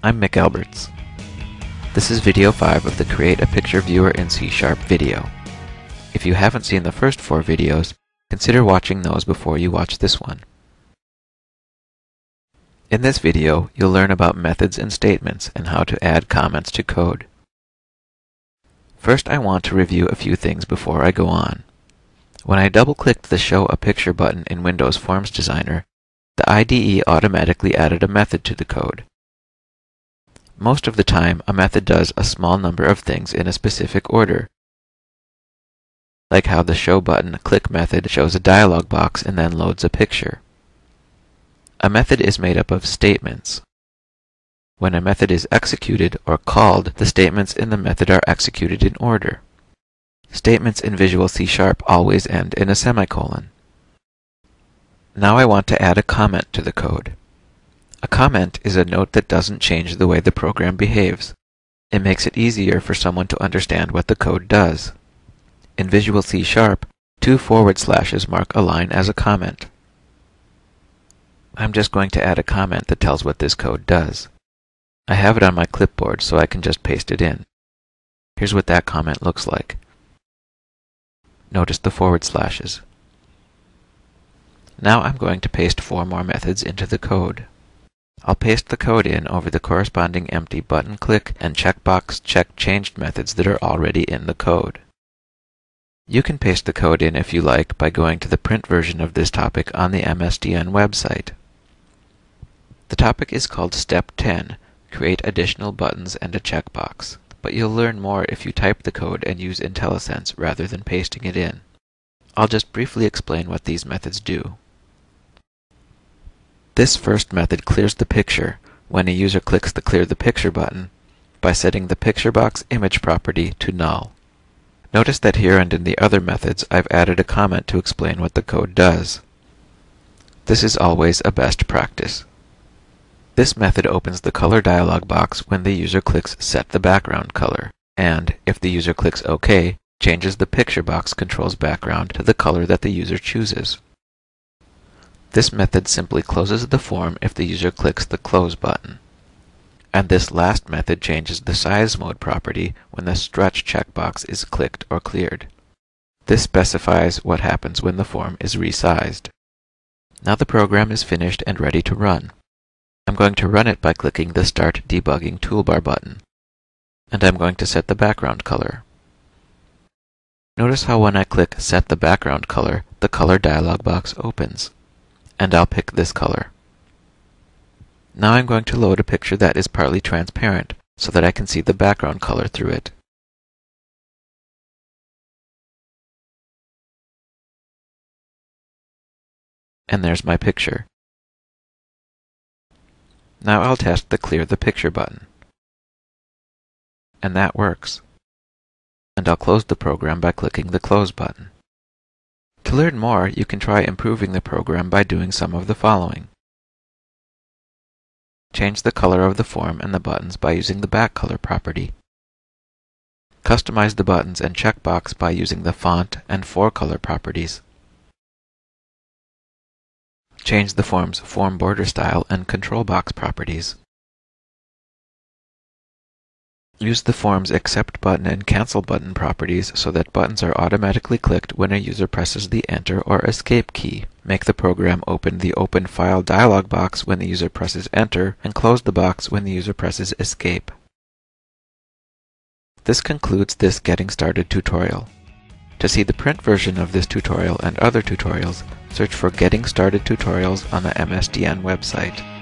I'm Mick Alberts. This is video 5 of the Create a Picture Viewer in C Sharp video. If you haven't seen the first four videos, consider watching those before you watch this one. In this video, you'll learn about methods and statements and how to add comments to code. First, I want to review a few things before I go on. When I double-clicked the Show a Picture button in Windows Forms Designer, the IDE automatically added a method to the code. Most of the time, a method does a small number of things in a specific order, like how the Show button click method shows a dialog box and then loads a picture. A method is made up of statements. When a method is executed or called, the statements in the method are executed in order. Statements in Visual C Sharp always end in a semicolon. Now I want to add a comment to the code. A comment is a note that doesn't change the way the program behaves. It makes it easier for someone to understand what the code does. In Visual C Sharp, two forward slashes mark a line as a comment. I'm just going to add a comment that tells what this code does. I have it on my clipboard so I can just paste it in. Here's what that comment looks like. Notice the forward slashes. Now I'm going to paste four more methods into the code. I'll paste the code in over the corresponding empty button click and checkbox check changed methods that are already in the code. You can paste the code in if you like by going to the print version of this topic on the MSDN website. The topic is called Step 10, Create Additional Buttons and a Checkbox but you'll learn more if you type the code and use IntelliSense rather than pasting it in. I'll just briefly explain what these methods do. This first method clears the picture when a user clicks the Clear the Picture button by setting the picture box image property to null. Notice that here and in the other methods I've added a comment to explain what the code does. This is always a best practice. This method opens the color dialog box when the user clicks Set the background color, and, if the user clicks OK, changes the picture box control's background to the color that the user chooses. This method simply closes the form if the user clicks the Close button. And this last method changes the size mode property when the stretch checkbox is clicked or cleared. This specifies what happens when the form is resized. Now the program is finished and ready to run. I'm going to run it by clicking the Start Debugging Toolbar button. And I'm going to set the background color. Notice how when I click Set the background color, the color dialog box opens. And I'll pick this color. Now I'm going to load a picture that is partly transparent, so that I can see the background color through it. And there's my picture. Now I'll test the Clear the Picture button. And that works. And I'll close the program by clicking the Close button. To learn more, you can try improving the program by doing some of the following. Change the color of the form and the buttons by using the back color property. Customize the buttons and checkbox by using the font and forecolor properties. Change the form's form border style and control box properties. Use the form's Accept button and Cancel button properties so that buttons are automatically clicked when a user presses the Enter or Escape key. Make the program open the Open File dialog box when the user presses Enter and close the box when the user presses Escape. This concludes this Getting Started tutorial. To see the print version of this tutorial and other tutorials, search for Getting Started Tutorials on the MSDN website.